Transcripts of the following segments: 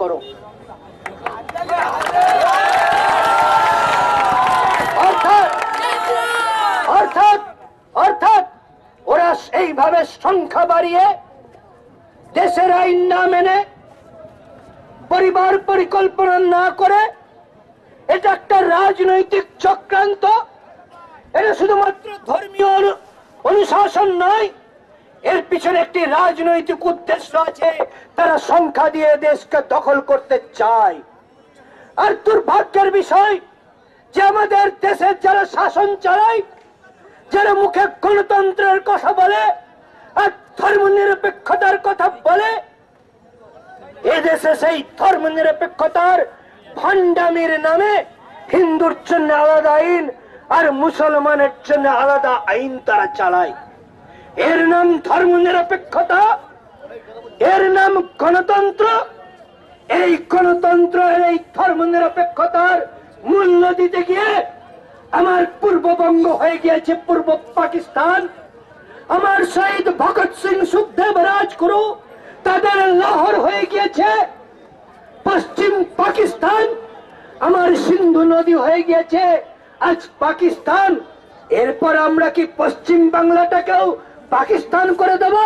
করো। ওরা সেইভাবে সংখ্যা বাড়িয়ে দেশের আইন না মেনে পরিবার পরিকল্পনা না করে এটা একটা রাজনৈতিক চক্রান্ত। এটা শুধুমাত্র ধর্মীয় অনুশাসন নয় এর পিছনে একটি রাজনৈতিক উদ্দেশ্য আছে, তারা সংখ্যা দিয়ে দেশকে দখল করতে চায়। আর দুর্ভাগ্যের বিষয়, যে আমাদের দেশের যারা শাসন চালায়, যারা মুখে গণতন্ত্রের কথা বলে, আর ধর্ম নিরপেক্ষতার কথা বলে, এদেশে সেই ধর্ম নিরপেক্ষতার ভণ্ডামির নামে হিন্দুর জন্য আলাদা আইন আর মুসলমানের জন্য আলাদা আইন তারা চালায়। এর নাম ধর্ম নিরপেক্ষতা, এর নাম গণতন্ত্র। এই গণতন্ত্র এই ধর্ম নিরপেক্ষতার মূল্য দিতে গিয়ে আমার পূর্ববঙ্গ হয়ে গিয়েছে, পূর্ব পাকিস্তান। আমার শহীদ ভগৎ সিং সুখদেব রাজগুরু তাদের লাহোর হয়ে গিয়েছে, পশ্চিম পাকিস্তান। আমার সিন্ধু নদী হয়ে গিয়েছে, আজ পাকিস্তান। এরপর আমরা কি পশ্চিম বাংলাটাকেও পাকিস্তান করে দেব।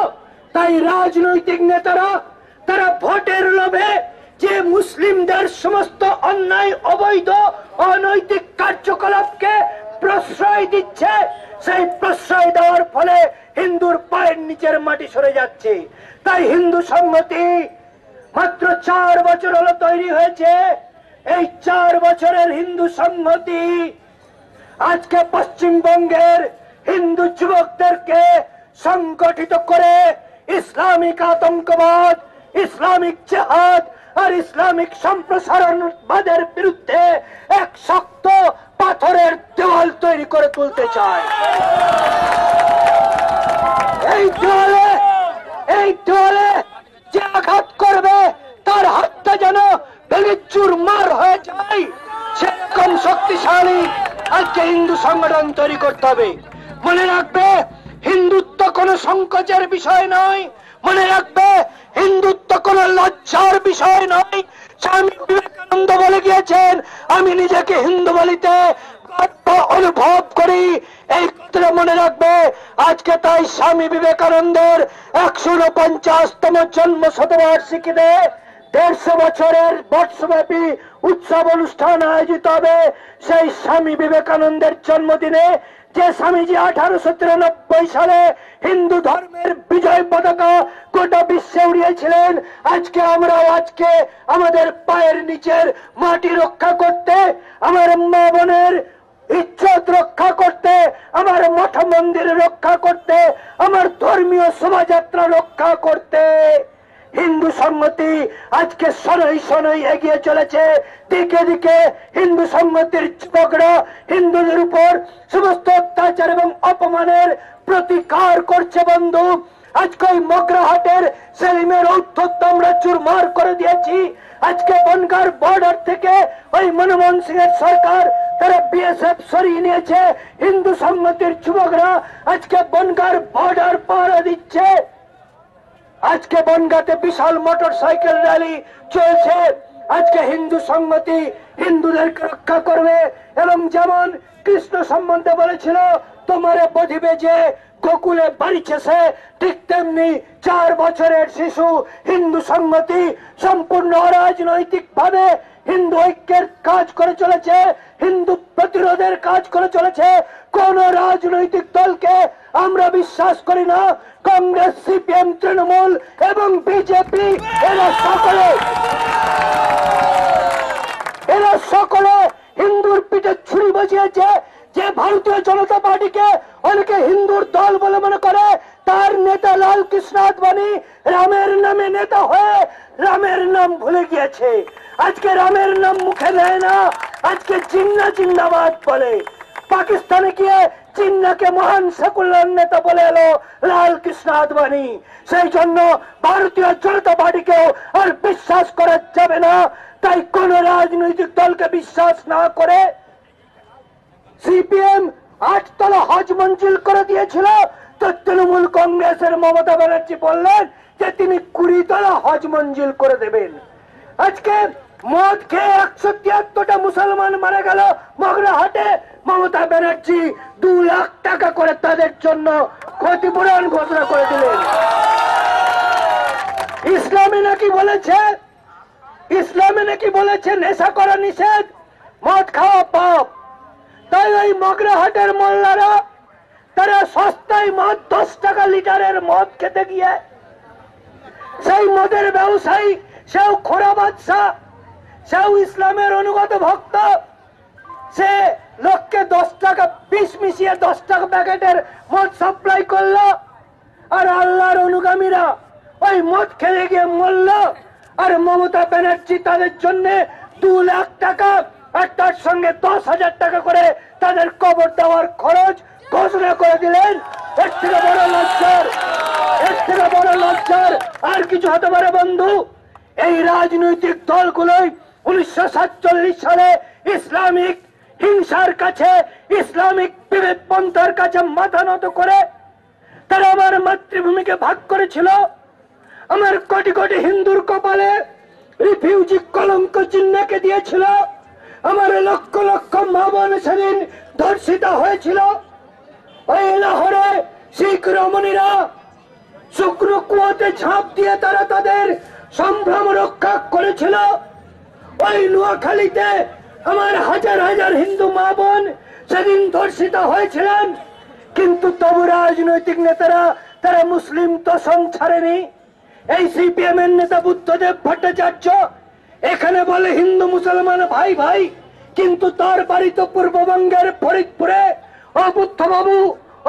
তাই রাজনৈতিক নেতারা, তারা ভোটের লোভে যে মুসলিমদের সমস্ত অন্যায়, অবৈধ, অনৈতিক কার্যকলাপকে প্রশ্রয় দিচ্ছে, সেই প্রশ্রয় দেওয়ার ফলে হিন্দুর পায়ের নিচের মাটি সরে যাচ্ছে। তাই হিন্দু সংহতি মাত্র চার বছর হলো তৈরি হয়েছে। এই চার বছরের হিন্দু সংহতি আজকে পশ্চিমবঙ্গের হিন্দু যুবকদেরকে সংগঠিত করে ইসলামিক আতঙ্কবাদ, ইসলামিক জেহাদ আর ইসলামিক সম্প্রসারণবাদের বিরুদ্ধে এক শক্ত পাথরের দেওয়াল তৈরি করে তুলতে চায়। এই দেওয়ালে এই দেওয়ালে যে আঘাত করবে, তার হাতটা যেন ভেঙে চুরমার হয়ে যায়। সেরকম শক্তিশালী আজকে হিন্দু সংগঠন তৈরি করতে হবে। মনে রাখবে হিন্দুত্ব কোনো সংকোচের বিষয় নয়। মনে রাখবে, হিন্দুত্ব কোনো লজ্জার বিষয় নয়। স্বামী বিবেকানন্দ বলে গিয়েছেন, আমি নিজেকে হিন্দু বলিতে অনুভব করি। এই কথাটা মনে রাখবে, আজকে তাই স্বামী বিবেকানন্দের একশো পঞ্চাশতম জন্ম শতবার্ষিকীতে দেড়শো বছরের বর্ষব্যাপী উৎসব অনুষ্ঠান আয়োজিত হবে সেই স্বামী বিবেকানন্দের জন্মদিনে। যে স্বামীজি আঠারোশো তিরানব্বই সালে হিন্দু ধর্মের বিজয় পতাকা গোটা বিশ্বে উড়িয়েছিলেন, আজকে আমরাও আজকে আমাদের পায়ের নিচের মাটি রক্ষা করতে, আমার মা বোনের ইজ্জত রক্ষা করতে, আমার মঠ মন্দির রক্ষা করতে, আমার ধর্মীয় শোভাযাত্রা রক্ষা করতে। হিন্দু সংহতি আজকে শনই শনই এগিয়ে চলেছে। দিকে দিকে হিন্দু সংহতির যুবকরা হিন্দুদের উপর সমস্ত অত্যাচার এবং অপমানের প্রতিকার করছে বন্ধু। আজকে ওই মগরাহাটের সেলিমের ঔদ্ধত্য আমরা চুরমার করে দিয়েছি। আজকে বনগার বর্ডার থেকে ওই মনমোহন সিং এর সরকার, তারা বিএসএফ সরিয়ে নিয়েছে। হিন্দু সংহতির যুবকরা আজকে বনগার বর্ডার পাহারা দিচ্ছে। আজকে বনগাতে বিশাল মোটর সাইকেল র্যালি চলছে। আজকে হিন্দু সংগতি হিন্দুদেরকে রক্ষা করবে। এবং যেমন কৃষ্ণ সম্বন্ধে বলেছিল, তোমারে বধিবে যে গোকুলে বাড়িছে সে ঠিক তেমনি চার বছরের শিশু হিন্দু সংগতি সম্পূর্ণ অরাজনৈতিক ভাবে হিন্দু ঐক্যের কাজ করে চলেছে। হিন্দু প্রতিরোধের কাজ করে চলেছে। কোন রাজনৈতিক দলকে আমরা বিশ্বাস করি না। কংগ্রেস, সিপিএম, তৃণমূল এবং বিজেপি, এরা সকলে। এরা সকলে হিন্দুর পিঠে ছুরি বসিয়েছে যে ভারতীয় জনতা পার্টিকে অনেকে হিন্দুর দল বলে মনে করে। তার নেতা লাল কৃষ্ণ আদবানি, রামের নামে নেতা হয়ে রামের নাম ভুলে গিয়েছে। আজকে রামের নাম মুখে নেয় না। আজকে জিন্না জিন্দাবাদ বলে। পাকিস্তানে গিয়ে চিন্নাকে মহান সেকুলার নেতা বলে এলো লাল কৃষ্ণ আদবানি। সেই জন্য ভারতীয় জনতা পার্টিকেও আর বিশ্বাস করা যাবে না। তাই কোন রাজনৈতিক দলকে বিশ্বাস না করে সিপিএম আটতলা হজ মঞ্জিল করে দিয়েছিল। তো তৃণমূল কংগ্রেসের মমতা ব্যানার্জি বললেন যে, তিনি কুড়ি তলা হজ মঞ্জিল করে দেবেন। আজকে মদ খেয়ে একশো তিয়াত্তরটা মুসলমান মারা গেল মগরাহাটে মমতা ব্যানার্জি দু লাখ টাকা করে তাদের জন্য ক্ষতিপূরণ ঘোষণা করে দিলেন। ইসলামে নাকি বলেছে, ইসলামে নাকি বলেছে, নেশা করা নিষেধ, মদ খাওয়া পাপ। তাই ওই মগরাহাটের মোল্লারা, তারা সস্তায় মদ, দশ টাকা লিটারের মদ খেতে গিয়ে, সেই মদের ব্যবসায়ী, সেও খোরা বাদশাহ সেও ইসলামের অনুগত ভক্ত। সে লোককে দশ টাকা, বিষ মিশিয়ে দশ টাকা প্যাকেটের মদ সাপ্লাই করল। আর আল্লাহর অনুগামীরা ওই মদ খেলে গিয়ে মরল। আর মমতা ব্যানার্জি তাদের জন্য দু লাখ টাকা আর তার সঙ্গে দশ হাজার টাকা করে তাদের কবর দেওয়ার খরচ ঘোষণা করে দিলেন। এর থেকে বড় লজ্জার, এর থেকে বড় লজ্জার আর কিছু হতে পারে বন্ধু? এই রাজনৈতিক দলগুলোই উনিশশো সাতচল্লিশ সালে ইসলামিক হিংসার কাছে, ইসলামিক বিবেক পন্থার কাছে মাথা নত করে তারা আমার মাতৃভূমিকে ভাগ করেছিল। আমার কোটি কোটি হিন্দুর কপালে রিফিউজি কলঙ্ক চিহ্নকে দিয়েছিল। আমার লক্ষ লক্ষ মা বোন সেদিন ধর্ষিত হয়েছিল। ওই লাহোরে শিখ রমণীরা শুকনো কুয়াতে ঝাঁপ দিয়ে তারা তাদের সম্ভ্রম রক্ষা করেছিল। ওই নোয়াখালীতে আমার হাজার হাজার হিন্দু মা বোন সেদিন ধর্ষিত হয়েছিলেন। কিন্তু তবু রাজনৈতিক নেতারা, তারা মুসলিম তোষণ ছাড়েনি। এই সিপিএম এর নেতা বুদ্ধদেব ভট্টাচার্য, এখানে বলে হিন্দু মুসলমান, ভাই ভাই, কিন্তু তার বাড়ি তো পূর্ববঙ্গের ফরিদপুরে। ও বুদ্ধবাবু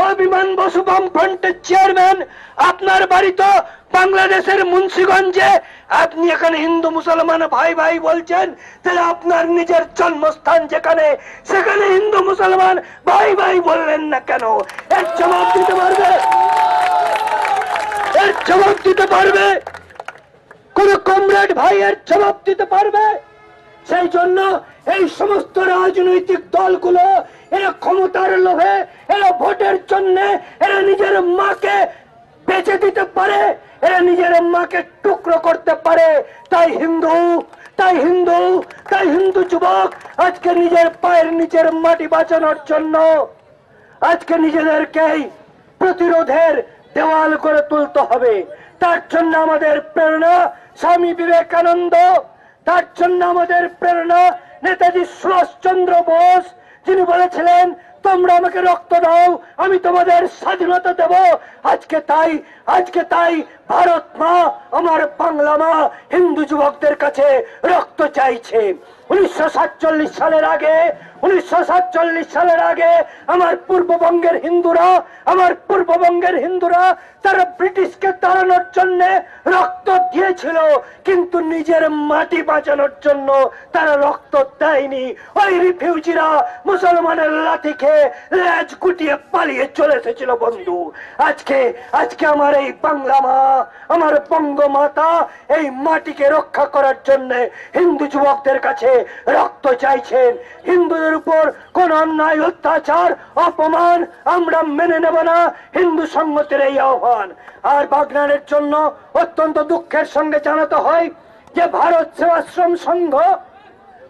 ও বিমান বসু বাম ফ্রন্টের চেয়ারম্যান, আপনার বাড়ি তো বাংলাদেশের মুন্সিগঞ্জে। আপনি এখানে হিন্দু, মুসলমান, ভাই ভাই বলছেন, তাহলে আপনার নিজের জন্মস্থান যেখানে, সেখানে হিন্দু, মুসলমান, ভাই ভাই বললেন না কেন? এর জবাব দিতে পারবে? এর জবাব দিতে পারবে? কোন কমরেড ভাই এর জবাব দিতে পারবে? সেই জন্য এই সমস্ত রাজনৈতিক দলগুলো, এরা ক্ষমতার লোভে, এরা ভোটের জন্য, এরা নিজের মাকে বেঁচে দিতে পারে, এরা নিজের মাকে টুকরো করতে পারে। তাই হিন্দু তাই হিন্দু তাই হিন্দু যুবক, আজকে নিজের পায়ের নিচের মাটি বাঁচানোর জন্য, আজকে নিজেদেরকেই প্রতিরোধের দেওয়াল করে তুলতে হবে। তার জন্য আমাদের প্রেরণা, স্বামী বিবেকানন্দ, তার জন্য আমাদের প্রেরণা নেতাজি সুভাষচন্দ্র বোস, যিনি বলেছিলেন, তোমরা আমাকে রক্ত দাও, আমি তোমাদের স্বাধীনতা দেব। আজকে তাই আজকে তাই ভারত মা, আমার বাংলা মা হিন্দু যুবকদের কাছে রক্ত চাইছে। উনিশশো সাতচল্লিশ সালের আগে উনিশশো সাতচল্লিশ সালের আগে আমার পূর্ববঙ্গের হিন্দুরা, আমার পূর্ববঙ্গের হিন্দুরা তারা ব্রিটিশকে তাড়ানোর জন্য রক্ত দিয়েছিল, কিন্তু নিজের মাটি বাঁচানোর জন্য তারা রক্ত দেয়নি। ওই রিফিউজিরা মুসলমানের লাঠি খেয়ে লেজ গুটিয়ে পালিয়ে চলে এসেছিল, বন্ধু। আজকে আজকে আমার এই বাংলা মা, আমার বঙ্গ মাতা এই মাটিকে রক্ষা করার জন্য হিন্দু যুবকদের কাছে রক্ত চাইছেন। হিন্দুদের উপর কোন অন্যায়, অত্যাচার, অপমান আমরা মেনে নেব না। হিন্দু সংগতের এই আহ্বান। আর বাগনানের জন্য অত্যন্ত দুঃখের সঙ্গে জানাতে হয় যে ভারত সেবাশ্রম সংঘ,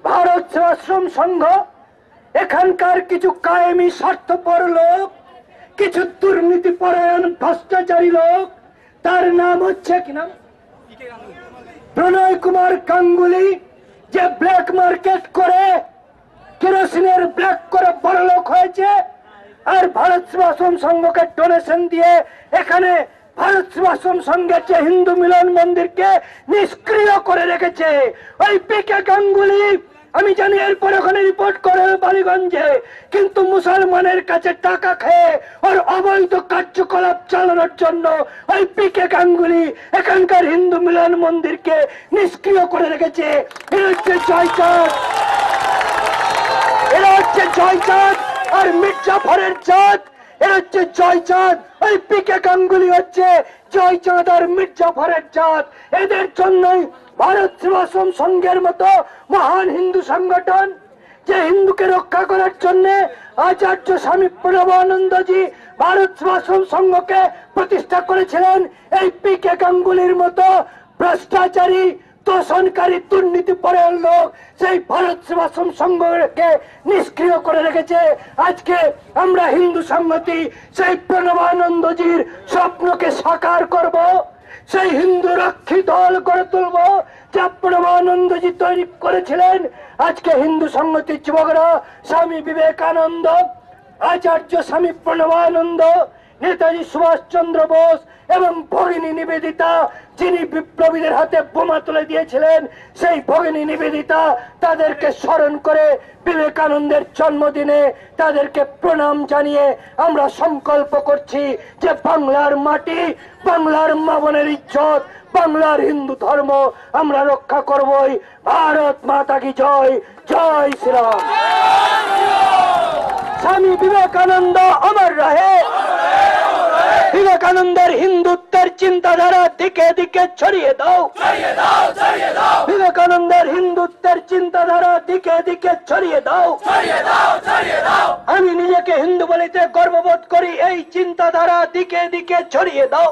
ভারত সেবাশ্রম সংঘ, এখানকার কিছু কায়েমি স্বার্থপর লোক, কিছু দুর্নীতি পরায়ণ ভ্রষ্টাচারী লোক, তার নাম হচ্ছে কি নাম? প্রণয় কুমার গাঙ্গুলি, যে ব্ল্যাক মার্কেট করে কেরোসিনের ব্ল্যাক করে বড় লোক হয়েছে আর ভারত সেবাশ্রম সংঘকে ডোনেশন দিয়ে এখানে ভারত সেবাশ্রম সংঘের যে হিন্দু মিলন মন্দিরকে নিষ্ক্রিয় করে রেখেছে। ওই পিকে গাঙ্গুলি, আমি জানি এরপর ওখানে রিপোর্ট করে বালিগঞ্জে, কিন্তু মুসলমানের কাছে টাকা খেয়ে ওর অবৈধ কার্যকলাপ চালানোর জন্য ওই পিকে গাঙ্গুলি এখানকার হিন্দু মিলন মন্দিরকে নিষ্ক্রিয় করে রেখেছে। এর হচ্ছে জয়চাঁদ এরা হচ্ছে জয়চাঁদ আর মির্জাফরের চাঁদ। এরা হচ্ছে জয়চাঁদ। ওই পিকে গাঙ্গুলি হচ্ছে জয়চাঁদ আর মির্জাফরের চাঁদ। এদের জন্যই ভারত সেবাশ্রম সংঘের মতো মহান হিন্দু সংগঠন, যে হিন্দুকে রক্ষা করার জন্য আচার্য স্বামী প্রণবানন্দজি ভারত সেবাশ্রম সংঘকে প্রতিষ্ঠা করেছিলেন। এই পিকে গাঙ্গুলির মতো ভ্রষ্টাচারী তোষণকারী দুর্নীতি পরের লোক সেই ভারত সেবাশ্রম সংঘকে নিষ্ক্রিয় করে রেখেছে। আজকে আমরা হিন্দু সংহতি সেই প্রণবানন্দজির স্বপ্নকে সাকার করব, সেই হিন্দু রক্ষী দল গড়ে তুলব যা প্রণবানন্দজি তৈরি করেছিলেন। আজকে হিন্দু সংহতির যুবকরা স্বামী বিবেকানন্দ, আচার্য স্বামী প্রণবানন্দ নেতাজি সুভাষচন্দ্র বোস এবং ভগিনী নিবেদিতা, যিনি বিপ্লবীদের হাতে বোমা তুলে দিয়েছিলেন, সেই ভগিনী নিবেদিতা তাদেরকে স্মরণ করে বিবেকানন্দের জন্মদিনে তাদেরকে প্রণাম জানিয়ে আমরা সংকল্প করছি যে বাংলার মাটি, বাংলার মাবনের ইজ্জত, বাংলার হিন্দু ধর্ম আমরা রক্ষা করবই। ভারত মাতা কি জয়? জয় শ্রীরাম। স্বামী বিবেকানন্দ অমর রহে। বিবেকানন্দের হিন্দুত্বের চিন্তাধারা দিকে দিকে ছড়িয়ে দাও। বিবেকানন্দের হিন্দুত্বের চিন্তাধারা দিকে দিকে ছড়িয়ে দাও। আমি নিজেকে হিন্দু বলিতে গর্ববোধ করি এই চিন্তাধারা দিকে দিকে ছড়িয়ে দাও।